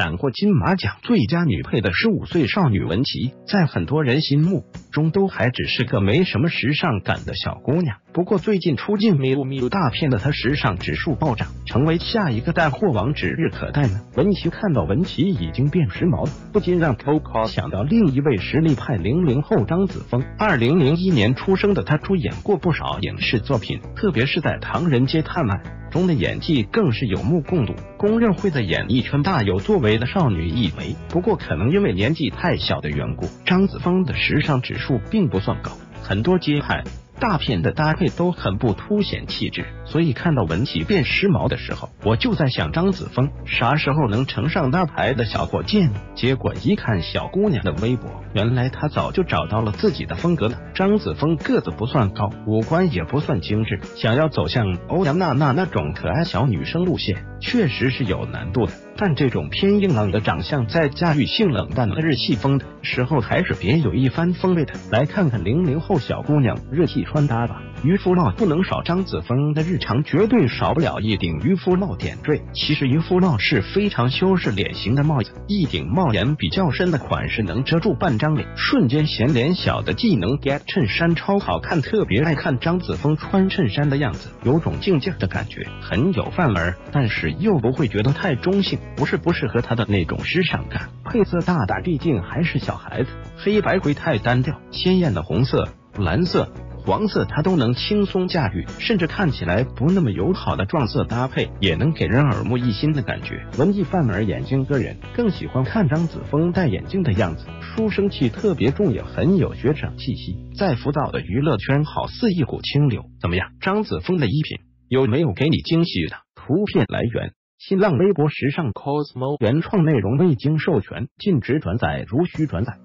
斩过金马奖最佳女配的十五岁少女文琪，在很多人心目中都还只是个没什么时尚感的小姑娘。不过最近出镜《miu miu》大片的她，时尚指数暴涨，成为下一个带货王指日可待呢。文琪看到文琪已经变时髦了，不禁让 Coco 想到另一位实力派零零后张子枫。二零零一年出生的她，出演过不少影视作品，特别是在《唐人街探案》。中的演技更是有目共睹，公认会在演艺圈大有作为的少女一枚。不过，可能因为年纪太小的缘故，张子枫的时尚指数并不算高，很多街拍。大片的搭配都很不凸显气质，所以看到文琪变时髦的时候，我就在想张子枫啥时候能乘上大牌的小火箭？结果一看小姑娘的微博，原来她早就找到了自己的风格了。张子枫个子不算高，五官也不算精致，想要走向欧阳娜娜那种可爱小女生路线，确实是有难度的。但这种偏硬朗的长相，在驾驭性冷淡的日系风的时候，还是别有一番风味的。来看看零零后小姑娘日系穿搭吧。渔夫帽不能少，张子枫的日常绝对少不了一顶渔夫帽点缀。其实渔夫帽是非常修饰脸型的帽子，一顶帽檐比较深的款式能遮住半张脸，瞬间显脸小的技能 get 衬衫超好看，特别爱看张子枫穿衬衫的样子，有种静静的感觉，很有范儿，但是又不会觉得太中性，不是不适合他的那种时尚感。配色大胆，毕竟还是小孩子，黑白灰太单调，鲜艳的红色、蓝色。黄色他都能轻松驾驭，甚至看起来不那么友好的撞色搭配，也能给人耳目一新的感觉。文艺范儿眼睛个人更喜欢看张子枫戴眼镜的样子，书生气特别重，也很有学长气息。在浮躁的娱乐圈，好似一股清流。怎么样，张子枫的衣品有没有给你惊喜的？图片来源：新浪微博时尚 cosmo，原创内容未经授权，禁止转载，如需转载。